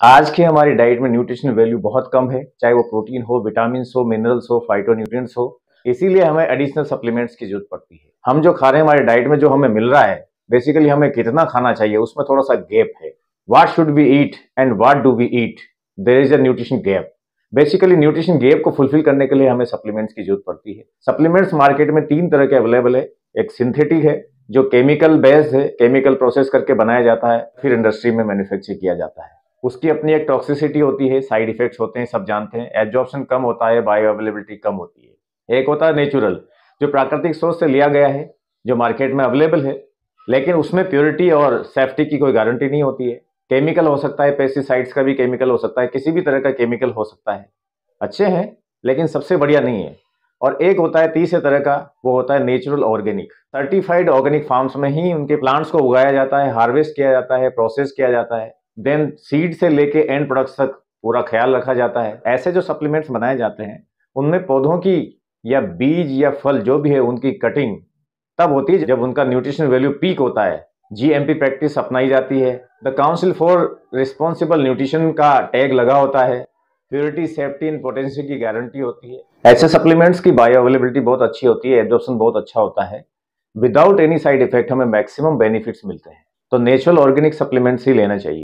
आज की हमारी डाइट में न्यूट्रिशन वैल्यू बहुत कम है, चाहे वो प्रोटीन हो विटामिन हो मिनरल्स हो फाइटोन्यूट्रिएंट्स हो, इसीलिए हमें एडिशनल सप्लीमेंट्स की ज़रूरत पड़ती है। हम जो खा रहे हैं, हमारे डाइट में जो हमें मिल रहा है बेसिकली हमें कितना खाना चाहिए, उसमें थोड़ा सा गैप है। What should be eat and what do be eat there is a nutrition gap basically nutrition gap को फुलफिल करने के लिए हमें सप्लीमेंट्स की ज़रूरत पड़ती है। सप्लीमेंट्स मार्केट में तीन तरह के अवेलेबल है। एक सिंथेटिक है, जो केमिकल बेस्ड है केमिकल प्रोसेस करके बनाया जाता है, फिर इंडस्ट्री में मैन्युफैक्चर किया जाता है। उसकी अपनी एक टॉक्सिसिटी होती है साइड इफेक्ट्स होते हैं, सब जानते हैं। एब्जॉर्प्शन कम होता है बायो अवेलेबिलिटी कम होती है। एक होता है नेचुरल जो प्राकृतिक सोर्स से लिया गया है, जो मार्केट में अवेलेबल है, लेकिन उसमें प्योरिटी और सेफ्टी की कोई गारंटी नहीं होती है। केमिकल हो सकता है पेस्टिसाइड्स का भी केमिकल हो सकता है, किसी भी तरह का केमिकल हो सकता है। अच्छे हैं, लेकिन सबसे बढ़िया नहीं है। और एक होता है, तीसरे तरह का, वो होता है natural organic certified organic farms में ही उनके प्लांट्स को उगाया जाता है हार्वेस्ट किया जाता है प्रोसेस किया जाता है। देन सीड से लेके एंड प्रोडक्ट्स तक पूरा ख्याल रखा जाता है। ऐसे जो सप्लीमेंट्स बनाए जाते हैं, उनमें पौधों की या बीज या फल जो भी है, उनकी कटिंग तब होती है जब उनका न्यूट्रिशन वैल्यू पीक होता है। जीएमपी प्रैक्टिस अपनाई जाती है। The council for responsible nutrition का टैग लगा होता है। प्योरिटी सेफ्टी एंड पोटेंशियल की गारंटी होती है। ऐसे सप्लीमेंट्स की बायो अवेलेबिलिटी बहुत अच्छी होती है एब्जॉर्प्शन बहुत अच्छा होता है। विदाउट एनी साइड इफ़ेक्ट हमें मैक्सिमम बेनिफिट्स मिलते हैं। तो नेचुरल ऑर्गेनिक सप्लीमेंट्स ही लेना चाहिए।